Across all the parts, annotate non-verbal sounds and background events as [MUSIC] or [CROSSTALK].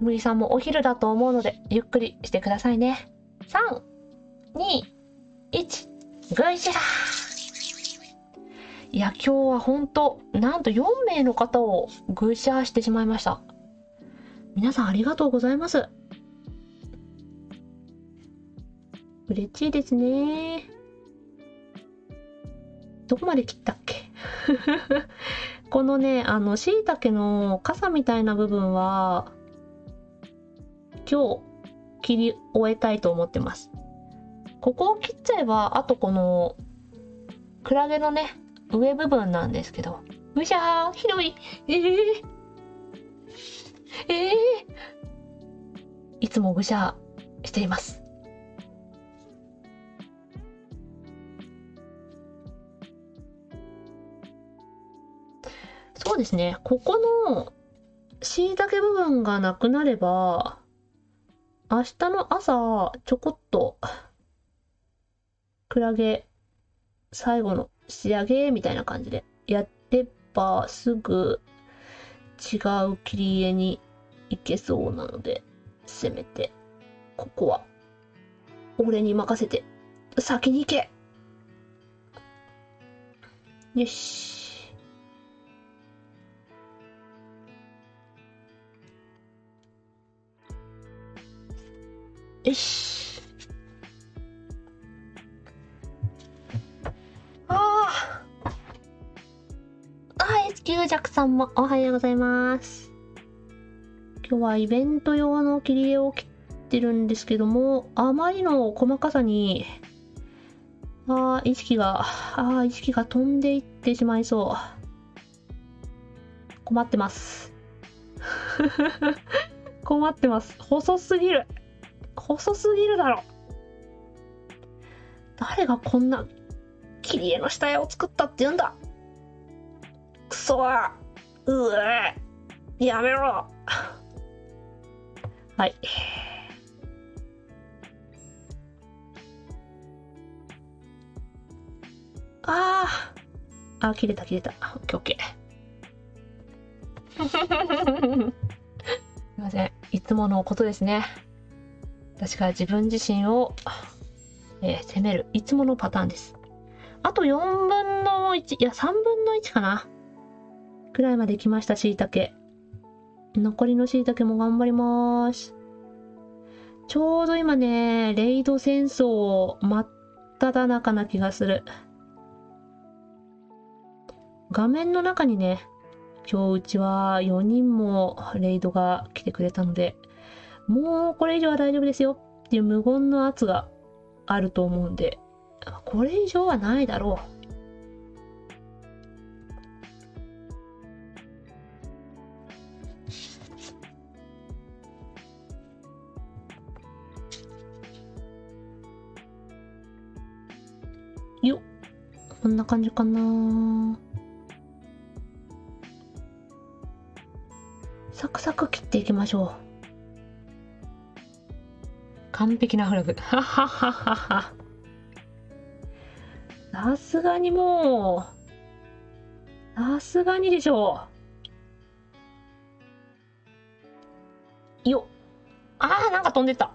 むぎさんもお昼だと思うので、ゆっくりしてくださいね。3、2、1、ぐいしらいや、今日は本当なんと4名の方をぐいしゃしてしまいました。皆さんありがとうございます。嬉しいですね。どこまで切ったっけ？[LAUGHS] このね、あの、椎茸の傘みたいな部分は、今日切り終えたいと思ってます。ここを切っちゃえば、あとこの、クラゲのね、上部分なんですけど。むしゃー、広い。えー、えー、いつもぐしゃーしています。そうですね。ここの椎茸部分がなくなれば、明日の朝、ちょこっと、クラゲ、最後の仕上げみたいな感じでやれば、すぐ違う切り絵に行けそうなので、せめて、ここは、俺に任せて、先に行けよし。よし。ああ。はい、スジャクさんもおはようございます。今日はイベント用の切り絵を切ってるんですけども、あまりの細かさに、ああ、意識が、ああ、意識が飛んでいってしまいそう。困ってます。[LAUGHS] 困ってます。細すぎる。細すぎるだろ。誰がこんな切り絵の下絵を作ったって言うんだ。くそうえ。やめろ。[LAUGHS] はい。あああ切れた切れた。オッケーオッケー。[LAUGHS] すいません。いつものことですね私が自分自身を、えー、責める、いつものパターンです。あと4分の1、いや3分の1かな。くらいまで来ました、椎茸。残りの椎茸も頑張ります。ちょうど今ね、レイド戦争真っ只中な気がする。画面の中にね、今日うちは4人もレイドが来てくれたので、もうこれ以上は大丈夫ですよっていう無言の圧があると思うんで、これ以上はないだろう。よ。こんな感じかなサクサク切っていきましょう。完璧なフラグ。はははは。さすがにもう、さすがにでしょう。よっああ、なんか飛んでった。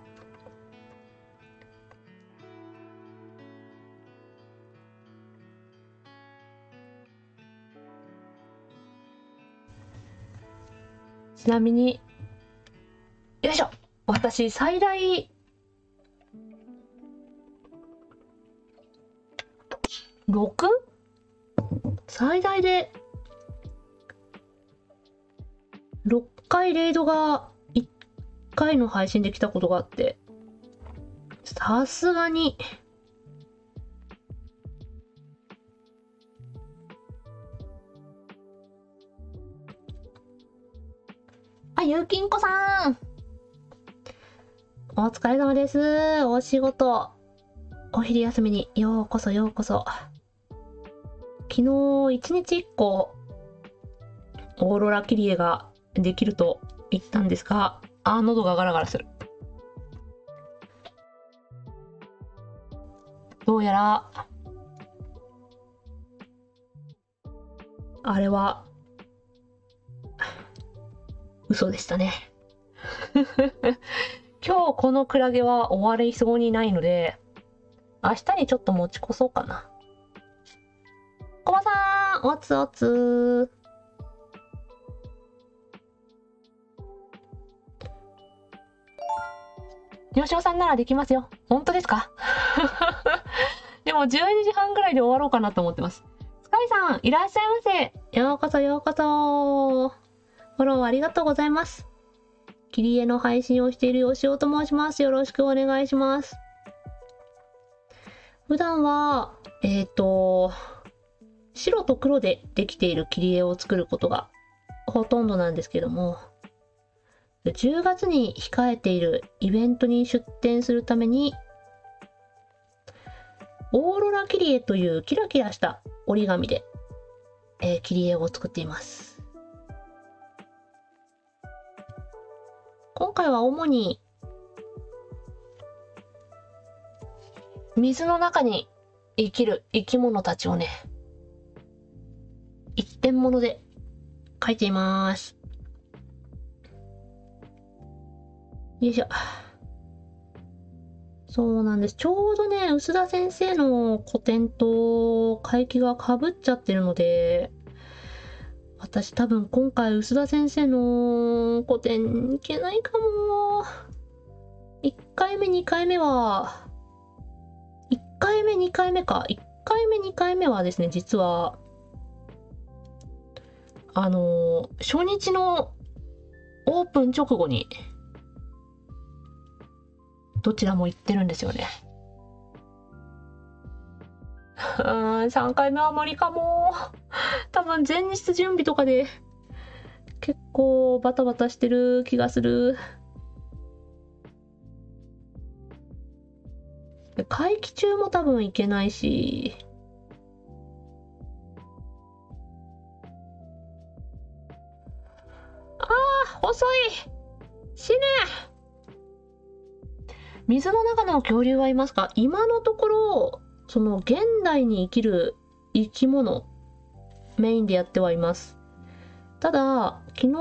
ちなみに、よいしょ私、最大 6? 最大で6回レイドが1回の配信で来たことがあって、さすがに、あ、ゆうきんこさんお疲れ様です。お仕事。お昼休みにようこそようこそ。昨日一日一個オーロラ切り絵ができると言ったんですが、あ、喉がガラガラする。どうやら、あれは、嘘でしたね。[LAUGHS] 今日このクラゲは終わりそうにないので、明日にちょっと持ち越そうかな。コバさん、おつおつ吉尾さんならできますよ。本当ですか？[LAUGHS] でも12時半ぐらいで終わろうかなと思ってます。スカイさん、いらっしゃいませ。ようこそようこそ。フォローありがとうございます。切り絵の配信をしている吉尾と申します。よろしくお願いします。普段は、えっ、ー、と、白と黒でできている切り絵を作ることがほとんどなんですけども、10月に控えているイベントに出展するために、オーロラ切り絵というキラキラした折り紙で、えー、切り絵を作っています。今回は主に水の中に生きる生き物たちをね、一点物で描いています。よいしょ。そうなんです。ちょうどね、薄田先生の古典と回帰がかぶっちゃってるので、私多分今回薄田先生の古典いけないかも。1回目、2回目は、1回目、2回目か。1回目、2回目はですね、実は、あの初日のオープン直後にどちらも行ってるんですよね。うん、3回目は無理かも。多分前日準備とかで結構バタバタしてる気がする。会期中も多分行けないし。遅い死ね水の中の恐竜はいますか？今のところ、その現代に生きる生き物、メインでやってはいます。ただ、昨日、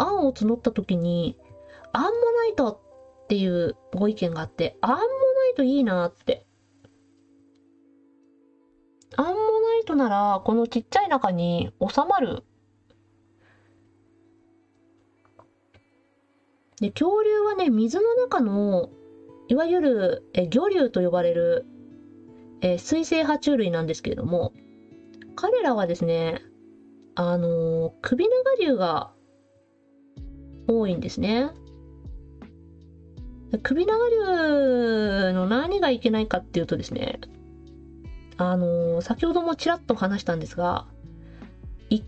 案を募った時に、アンモナイトっていうご意見があって、アンモナイトいいなって。アンモナイトなら、このちっちゃい中に収まるで恐竜はね水の中のいわゆるえ魚竜と呼ばれるえ水生爬虫類なんですけれども彼らはですねあのー、首長竜が多いんですね。首長竜の何がいけないかっていうとですねあのー、先ほどもちらっと話したんですが一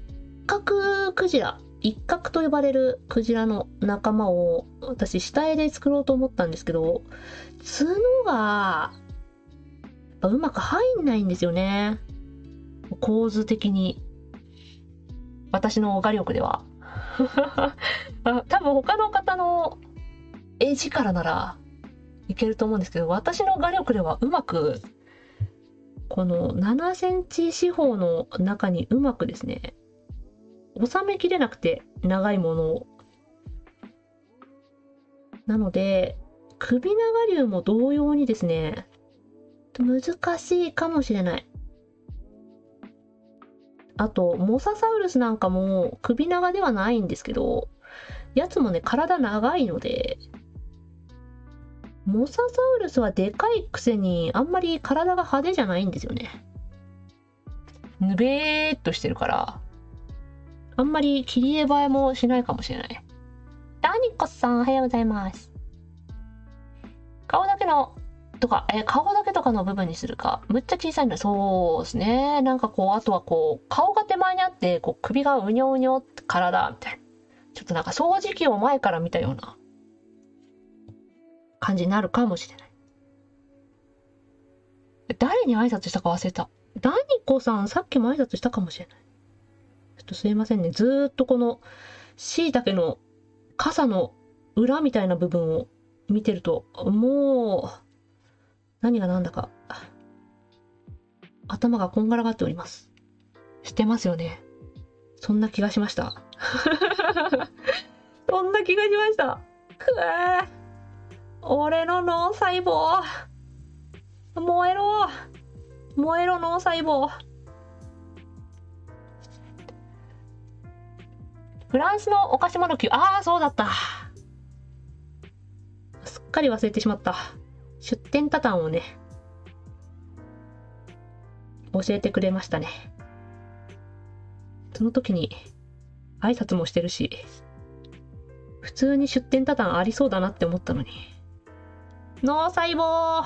角クジラ一角と呼ばれるクジラの仲間を私下絵で作ろうと思ったんですけど角がうまく入んないんですよね。構図的に。私の画力では。[LAUGHS] 多分他の方の絵力ならいけると思うんですけど私の画力ではうまくこの7センチ四方の中にうまくですね収めきれなくて長いものを。なので、首長竜も同様にですね、難しいかもしれない。あと、モササウルスなんかも首長ではないんですけど、やつもね、体長いので、モササウルスはでかいくせにあんまり体が派手じゃないんですよね。ぬべーっとしてるから、あんまり切り絵映えもしないかもしれない。ダニコさん、おはようございます。顔だけの、とか、え、顔だけとかの部分にするか。むっちゃ小さいんだ。そうですね。なんかこう、あとはこう、顔が手前にあって、こう、首がうにょうにょって体、みたいな。ちょっとなんか掃除機を前から見たような感じになるかもしれない。誰に挨拶したか忘れた。ダニコさん、さっきも挨拶したかもしれない。ょっとすいませんね。ずっとこの椎茸の傘の裏みたいな部分を見てると、もう、何が何だか、頭がこんがらがっております。知ってますよね。そんな気がしました。[LAUGHS] そんな気がしました。くえ俺の脳細胞燃えろ燃えろ脳細胞フランスのお菓子もどき、ああ、そうだった。すっかり忘れてしまった。出店タタンをね、教えてくれましたね。その時に挨拶もしてるし、普通に出店タタンありそうだなって思ったのに。脳細胞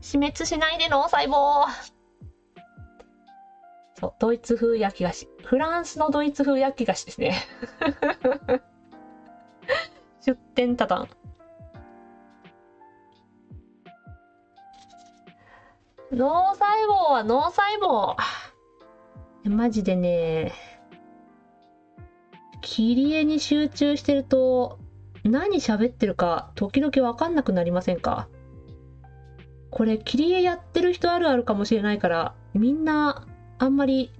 死滅しないで脳細胞そう、ドイツ風焼き菓子。フランスのドイツ風焼き菓子ですね。[LAUGHS] 出店タタン。脳細胞は脳細胞。マジでね、切り絵に集中してると、何喋ってるか時々わかんなくなりませんか？これ切り絵やってる人あるあるかもしれないから、みんなあんまり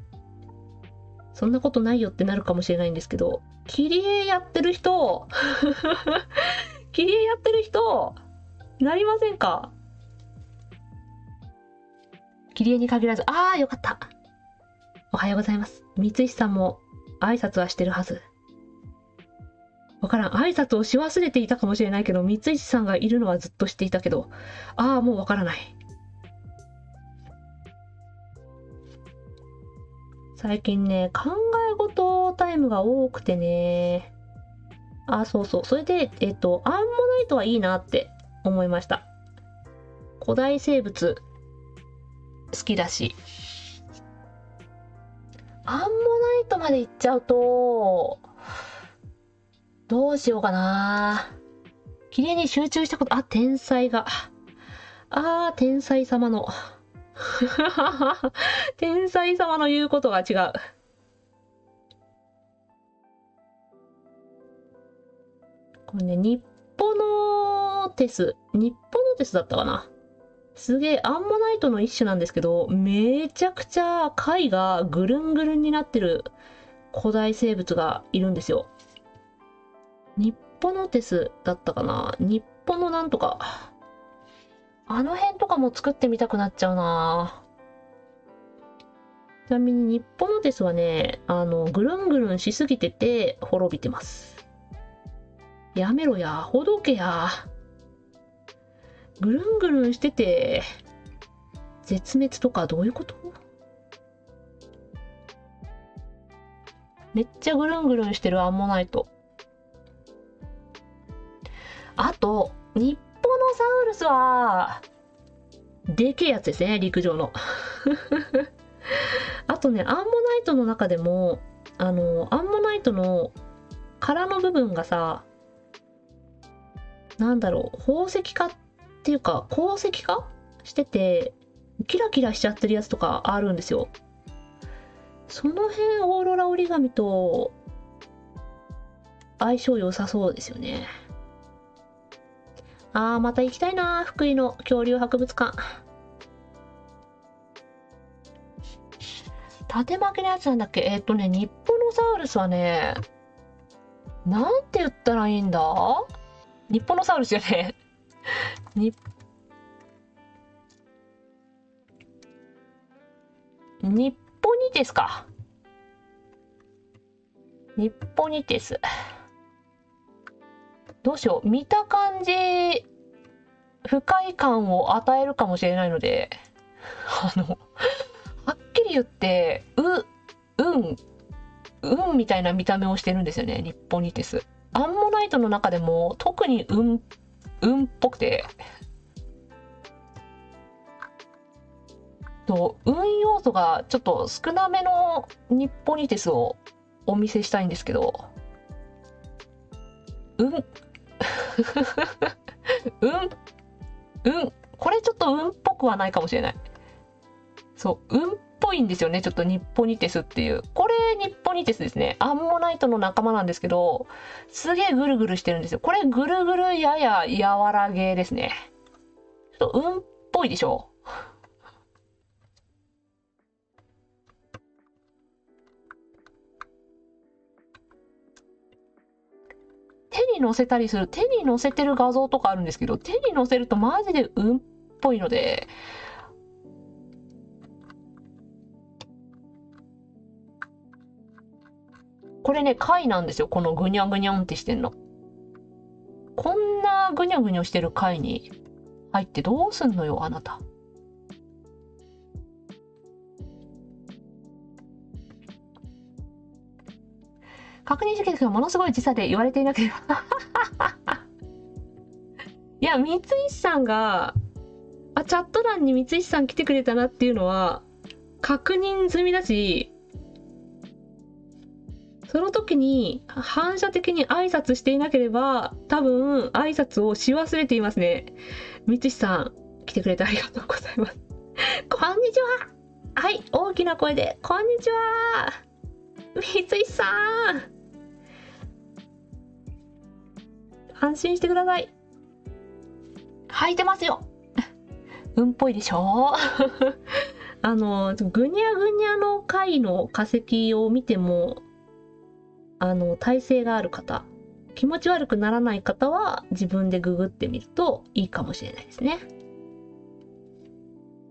そんなことないよってなるかもしれないんですけど、切り絵やってる人、[LAUGHS] 切り絵やってる人、なりませんか？切り絵に限らず、ああ、よかった。おはようございます。三石さんも挨拶はしてるはず。わからん。挨拶をし忘れていたかもしれないけど、三石さんがいるのはずっと知っていたけど、ああ、もうわからない。最近ね、考え事タイムが多くてね。あ、そうそう。それで、えっと、アンモナイトはいいなって思いました。古代生物好きだし。アンモナイトまで行っちゃうと、どうしようかな。綺麗に集中したこと、あ、天才が。あー、天才様の。[LAUGHS] 天才様の言うことが違う。これね、日本のテス、日本のテスだったかな。すげえ、アンモナイトの一種なんですけど、めちゃくちゃ貝がぐるんぐるんになってる古代生物がいるんですよ。日本のテスだったかな日本のなんとか。あの辺とかも作ってみたくなっちゃうなちなみに日本のテスはね、あの、ぐるんぐるんしすぎてて滅びてます。やめろや、ほどけや。ぐるんぐるんしてて、絶滅とかどういうこと？めっちゃぐるんぐるんしてるアンモナイト。あと、日サウルスは、でけえやつですね、陸上の。[LAUGHS] あとね、アンモナイトの中でも、あの、アンモナイトの殻の部分がさ、なんだろう、宝石化っていうか、鉱石化？してて、キラキラしちゃってるやつとかあるんですよ。その辺、オーロラ折り紙と相性良さそうですよね。あー、また行きたいな福井の恐竜博物館。縦巻きのやつなんだっけ？えっ、とね、ニッポノサウルスはね、なんて言ったらいいんだ？ニッポノサウルスよね。[LAUGHS] ニッ日本にですか。日本にです。どうしよう。見た感じ、不快感を与えるかもしれないので、[LAUGHS] あの、はっきり言って、う、うん、うんみたいな見た目をしてるんですよね、日本にテス。アンモナイトの中でも特にうん、うんっぽくて、と運要素がちょっと少なめの日本にテスをお見せしたいんですけど、うん、[LAUGHS] うん、うん、これちょっと運っぽくはないかもしれない。そう、運っぽいんですよね、ちょっとニッポニテスっていう。これニッポニテスですね。アンモナイトの仲間なんですけど、すげえぐるぐるしてるんですよ。これぐるぐるやや柔らげですね。ちょっと運っぽいでしょ手に乗せたりする、手に乗せてる画像とかあるんですけど、手に乗せるとマジで運っぽいので、これね、貝なんですよ。このぐにゃぐにゃんってしてんの。こんなぐにゃぐにゃしてる貝に入ってどうすんのよ、あなた。確認してきたけど、ものすごい時差で言われていなければ [LAUGHS] いや、三石さんが、あ、チャット欄に三石さん来てくれたなっていうのは、確認済みだし、その時に反射的に挨拶していなければ、多分挨拶をし忘れていますね。三石さん、来てくれてありがとうございます。[LAUGHS] こんにちははい、大きな声で、こんにちは三井さん安心してください。履いてますようんっぽいでしょ [LAUGHS] あの、ぐにゃぐにゃの貝の化石を見ても、あの、体勢がある方、気持ち悪くならない方は自分でググってみるといいかもしれないですね。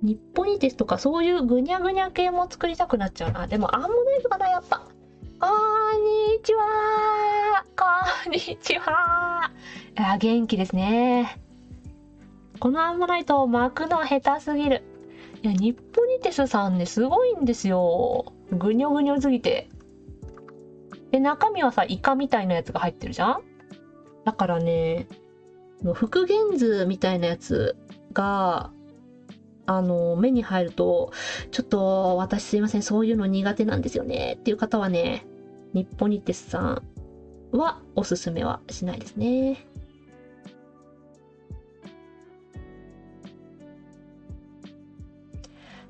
日本にですとかそういうぐにゃぐにゃ系も作りたくなっちゃうな。でもアンモナイトかな、やっぱ。こんにちはこんにちはいや、元気ですね。このアンモナイトを巻くの下手すぎる。いや、日本にテスさんね、すごいんですよ。ぐにょぐにょすぎて。で、中身はさ、イカみたいなやつが入ってるじゃんだからね、復元図みたいなやつが、あの、目に入ると、ちょっと私すいません、そういうの苦手なんですよねっていう方はね、日本にテスさんはおすすめはしないですね。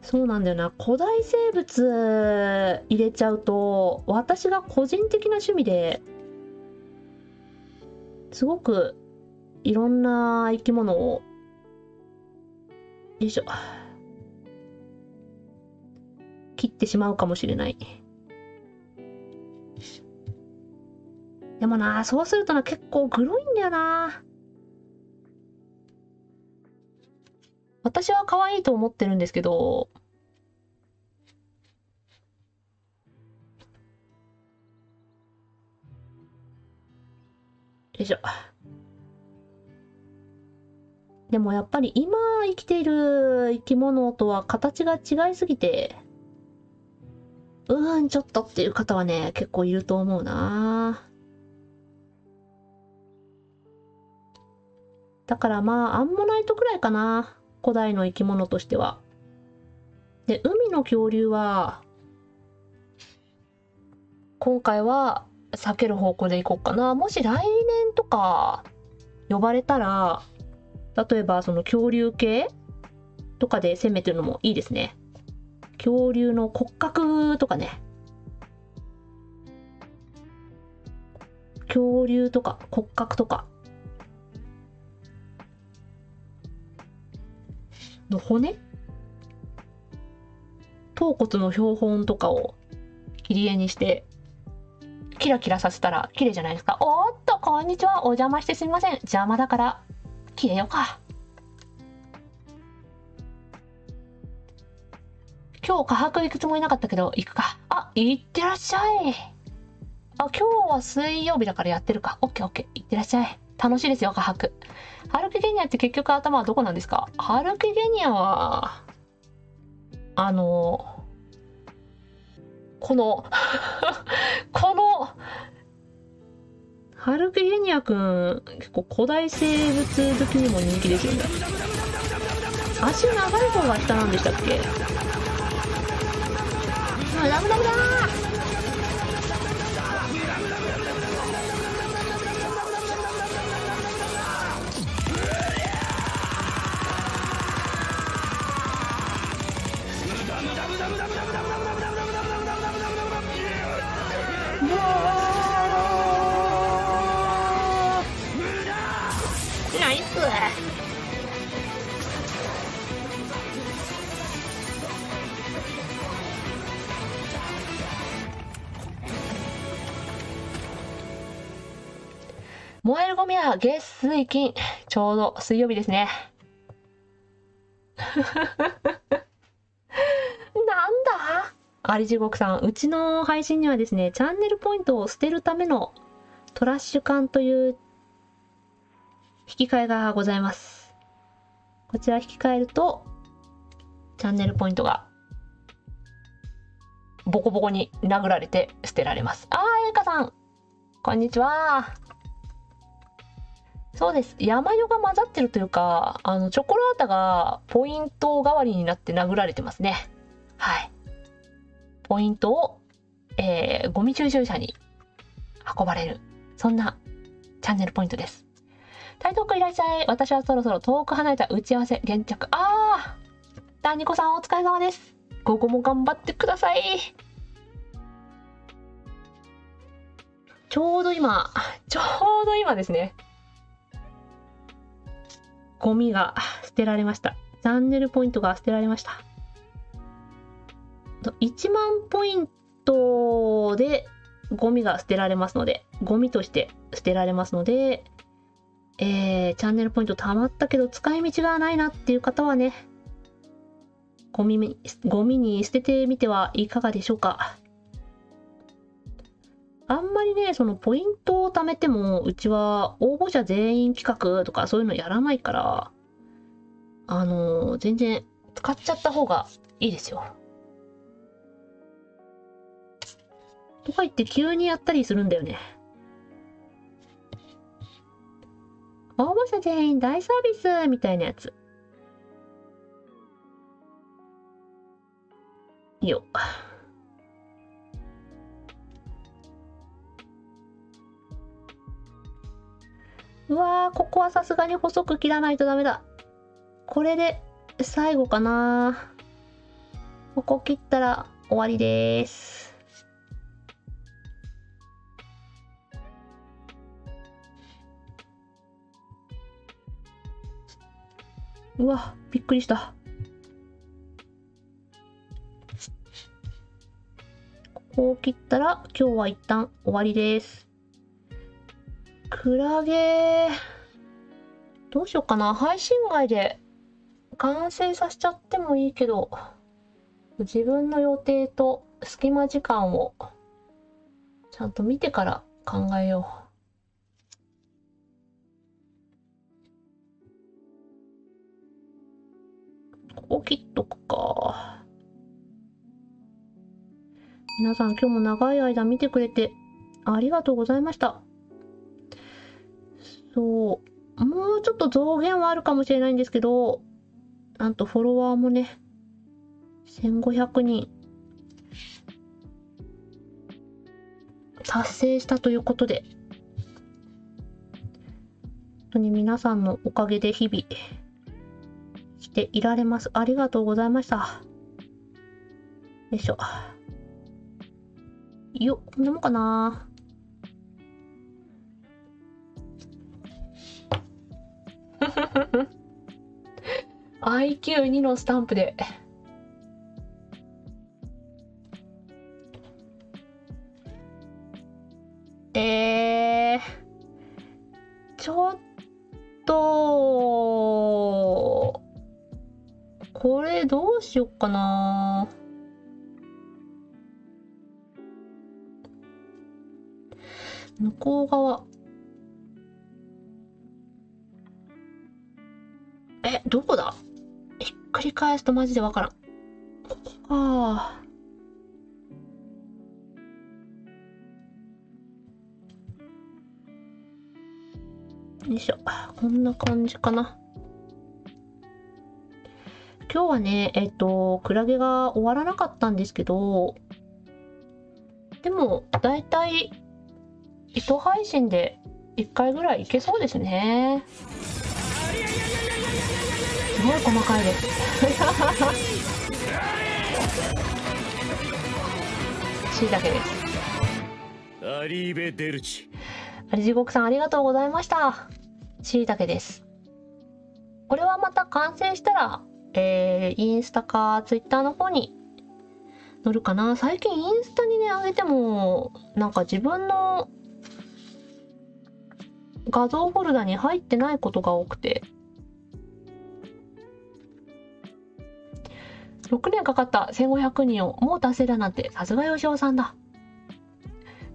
そうなんだよな。古代生物入れちゃうと、私が個人的な趣味で、すごくいろんな生き物を、よいしょ。切ってしまうかもしれない。でもな、そうするとな、結構グロいんだよな。私は可愛いと思ってるんですけど、よいしょ。でもやっぱり今生きている生き物とは形が違いすぎて、うーん、ちょっとっていう方はね、結構いると思うなだからまあ、アンモナイトくらいかな。古代の生き物としては。で、海の恐竜は、今回は避ける方向でいこうかな。もし来年とか呼ばれたら、例えばその恐竜系とかで攻めてるのもいいですね。恐竜の骨格とかね。恐竜とか骨格とかの骨？頭骨の標本とかを切り絵にしてキラキラさせたら綺麗じゃないですか。おっと、こんにちは。お邪魔してすみません。邪魔だから、切れようか。今日、科博行くつもりなかったけど、行くか。あ、行ってらっしゃい。あ、今日は水曜日だからやってるか。オッケーオッケー。行ってらっしゃい。楽しいですよ、科博。ハルキゲニアって結局頭はどこなんですか？ハルキゲニアは、あの、この [LAUGHS] この、ハルキゲニアくん、結構古代生物好きにも人気ですよね。足長い方が下なんでしたっけ？あ、ダメダメだ月水金。ちょうど水曜日ですね。[LAUGHS] なんだ？あり地獄さん、うちの配信にはですね、チャンネルポイントを捨てるためのトラッシュ缶という引き換えがございます。こちら引き換えると、チャンネルポイントがボコボコに殴られて捨てられます。あー、エイカさんこんにちはそうです。山ヨが混ざってるというか、あの、チョコラータがポイント代わりになって殴られてますね。はい。ポイントを、えー、ゴミ収集車に運ばれる。そんなチャンネルポイントです。台東区いらっしゃい。私はそろそろ遠く離れた打ち合わせ、現着。あーダニコさんお疲れ様です。午後も頑張ってください。ちょうど今、ちょうど今ですね。ゴミが捨てられました。チャンネルポイントが捨てられました。1万ポイントでゴミが捨てられますので、ゴミとして捨てられますので、えー、チャンネルポイント貯まったけど使い道がないなっていう方はね、ゴミゴミに捨ててみてはいかがでしょうか。あんまりね、そのポイントを貯めても、うちは応募者全員企画とかそういうのやらないから、あのー、全然使っちゃった方がいいですよ。とか言って急にやったりするんだよね。応募者全員大サービスみたいなやつ。いいようわー、ここはさすがに細く切らないとダメだ。これで最後かな。ここ切ったら終わりです。うわ、びっくりした。ここを切ったら今日は一旦終わりです。クラゲ、どうしようかな。配信外で完成させちゃってもいいけど、自分の予定と隙間時間をちゃんと見てから考えよう。ここ切っとくか。皆さん今日も長い間見てくれてありがとうございました。そう。もうちょっと増減はあるかもしれないんですけど、なんとフォロワーもね、1500人達成したということで、本当に皆さんのおかげで日々、していられます。ありがとうございました。よいしょ。よ、こんなもんかな IQ2 のスタンプで。えー、ちょっと、これどうしよっかな向こう側。え、どこだ？ひっくり返すとマジでわからん。ここか。よいしょ。こんな感じかな。今日はね、えっと、クラゲが終わらなかったんですけど、でも、だいたい、糸配信で1回ぐらいいけそうですね。すごい細かいです。しいたけです。アリーベ・デルチ。アリジゴクさんありがとうございました。しいたけです。これはまた完成したらえー、インスタかツイッターの方に載るかな最近インスタにね、上げても、なんか自分の画像フォルダに入ってないことが多くて6年かかった1500人をもう達成だなんてさすが吉尾さんだ。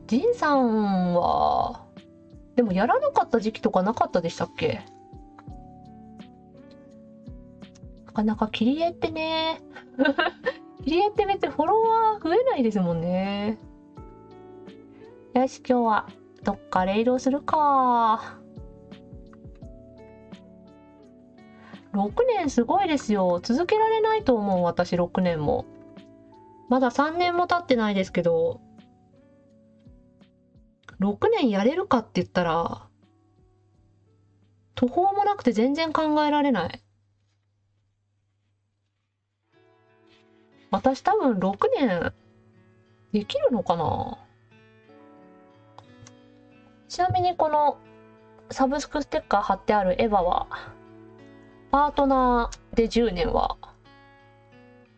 仁さんはでもやらなかった時期とかなかったでしたっけ？なかなか切り絵ってね。[LAUGHS] 切り絵って別にフォロワー増えないですもんね。よし今日はどっかレイドするか。6年すごいですよ。続けられないと思う、私6年も。まだ3年も経ってないですけど、6年やれるかって言ったら、途方もなくて全然考えられない。私多分6年できるのかなちなみにこのサブスクステッカー貼ってあるエヴァはパートナーで10年は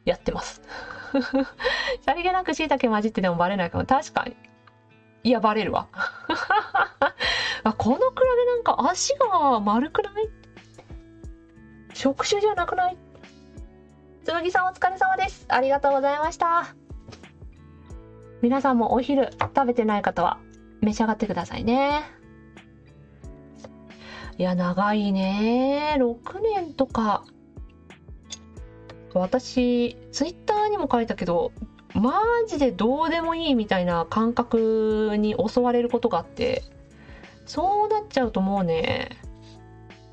やってます。[LAUGHS] さりげなく椎茸混じってでもバレないかも。確かに。いや、バレるわ。[LAUGHS] このクラゲなんか足が丸くない？触手じゃなくない？剣さんお疲れ様です。ありがとうございました。皆さんもお昼食べてない方は召し上がってくださいね。いや、長いね。6年とか。私、ツイッターにも書いたけど、マジでどうでもいいみたいな感覚に襲われることがあって、そうなっちゃうともうね、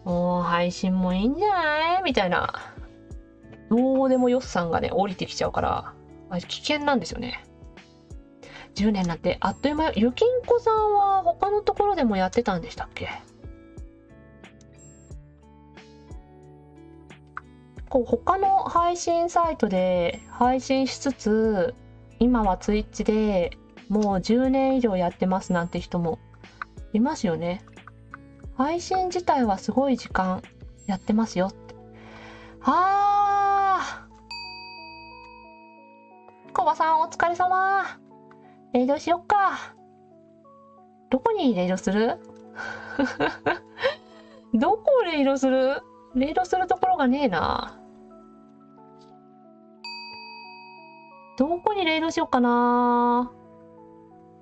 もう配信もいいんじゃない？みたいな、どうでもよっさんがね、降りてきちゃうから、あ危険なんですよね。10年なんてあっという間ゆきんこさんは他のところでもやってたんでしたっけ？こう他の配信サイトで配信しつつ今はツイッチでもう10年以上やってますなんて人もいますよね。配信自体はすごい時間やってますよって。はあ。コバさんお疲れ様。レイドしよっか。どこにレイドする？[LAUGHS] どこレイドする？レイドするところがねえな。どこにレイドしようかな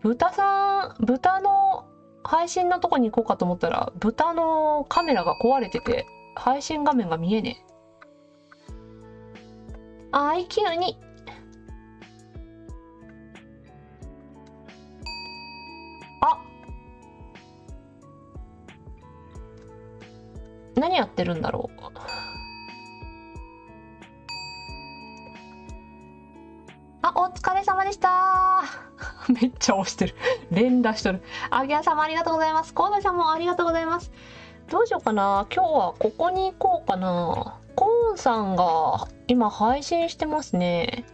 豚さん、豚の配信のとこに行こうかと思ったら、豚のカメラが壊れてて、配信画面が見えねえ。IQ に。何やってるんだろう？あ、お疲れ様でした。[LAUGHS] めっちゃ押してる。[LAUGHS] 連打しとる。あぎやさんもありがとうございます。コーダさんもありがとうございます。どうしようかな。今日はここに行こうかな。コーンさんが今配信してますね。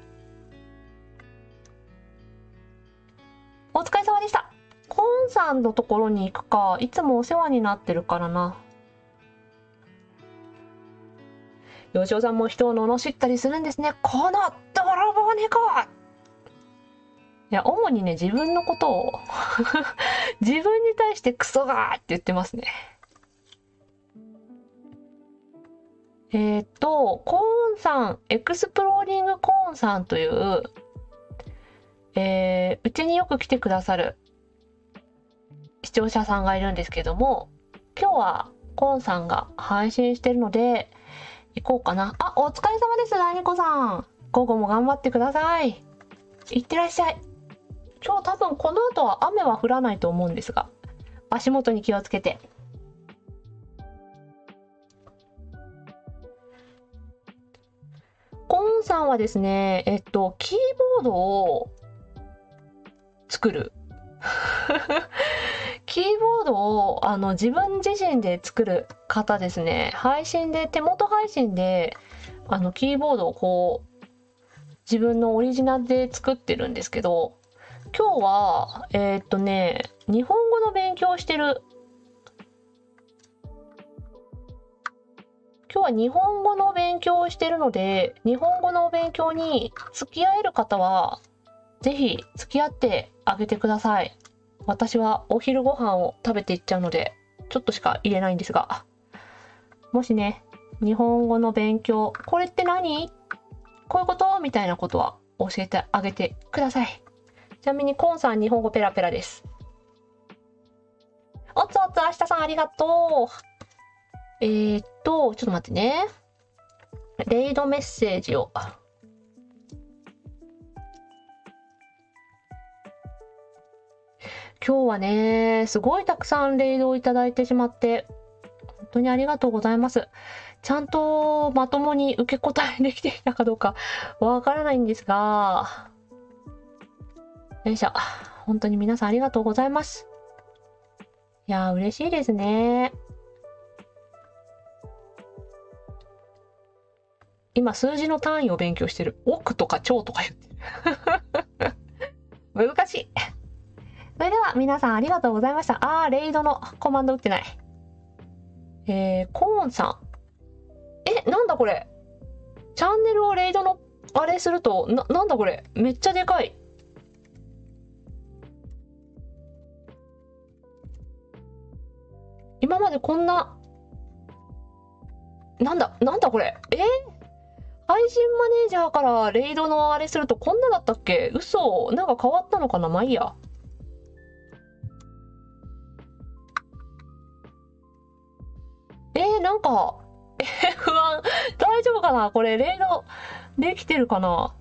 お疲れ様でした。コーンさんのところに行くか。いつもお世話になってるからな。吉尾さんも人を罵ったりするんですね。この泥棒猫いや、主にね、自分のことを [LAUGHS] 自分に対してクソがーって言ってますね。えっ、と、コーンさん、エクスプローリングコーンさんという、えー、うちによく来てくださる視聴者さんがいるんですけども、今日はコーンさんが配信してるので、行こうかな。あ、お疲れ様です、ラニコさん。午後も頑張ってください。いってらっしゃい。今日多分この後は雨は降らないと思うんですが、足元に気をつけて。コーンさんはですね、えっと、キーボードを作る。キーボードをあの自分自身で作る方ですね。配信で、手元配信で、あの、キーボードをこう、自分のオリジナルで作ってるんですけど、今日は、えー、っとね、日本語の勉強をしてる。今日は日本語の勉強をしてるので、日本語の勉強に付き合える方は、ぜひ付き合ってあげてください。私はお昼ご飯を食べていっちゃうのでちょっとしか入れないんですが、もしね、日本語の勉強、これって何？こういうこと？みたいなことは教えてあげてください。ちなみに、コンさん日本語ペラペラです。おつおつ、あしたさんありがとう。えー、っと、ちょっと待ってね。レイドメッセージを。今日はね、すごいたくさんレイドをいただいてしまって、本当にありがとうございます。ちゃんとまともに受け答えできていたかどうかわからないんですが、よいしょ。本当に皆さんありがとうございます。いやー、嬉しいですね。今、数字の単位を勉強してる。億とか兆とか言ってる。[LAUGHS] 難しい。それでは皆さんありがとうございました。あー、レイドのコマンド打ってない。えー、コーンさん。え、なんだこれ。チャンネルをレイドのあれすると、な、なんだこれ。めっちゃでかい。今までこんな、なんだ、なんだこれ。え、配信マネージャーからレイドのあれするとこんなだったっけ？嘘なんか変わったのかな？まあいいや。えー、なんか、えー、不安。大丈夫かなこれ、レイド、できてるかな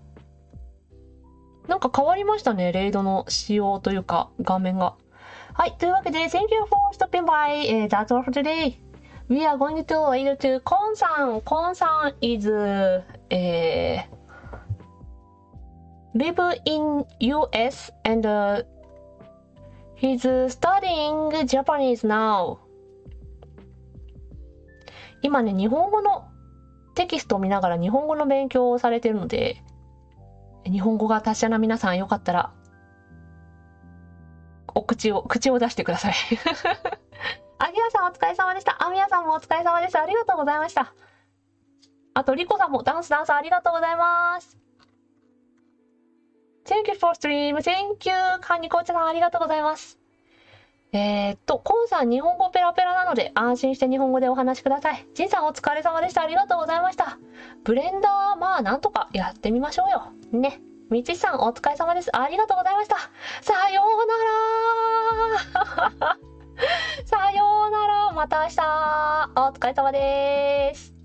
なんか変わりましたね、レイドの仕様というか、画面が。はい、というわけで、Thank you for stopping by.、Uh, that's all for today. We are going to lead to コンさん。コンさん is、uh, live in US and、uh, he's studying Japanese now. 今ね、日本語のテキストを見ながら日本語の勉強をされてるので、日本語が達者な皆さんよかったら、お口を、口を出してください。あぎやさんお疲れ様でした。あみやさんもお疲れ様でした。ありがとうございました。あと、りこさんもダンスダンスありがとうございます。Thank you for stream. Thank you. かんにこうちゃさんありがとうございます。えー、っと、コンさん日本語ペラペラなので安心して日本語でお話しください。ジンさんお疲れ様でした。ありがとうございました。ブレンダー、まあなんとかやってみましょうよ。ね。みちさんお疲れ様です。ありがとうございました。さようなら [LAUGHS] さようならまた明日お疲れ様です。